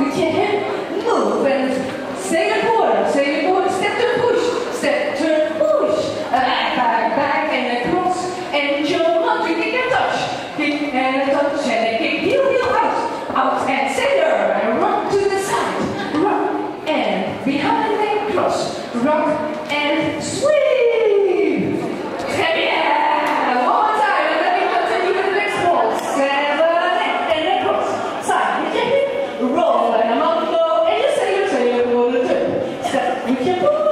We can't move Thank you.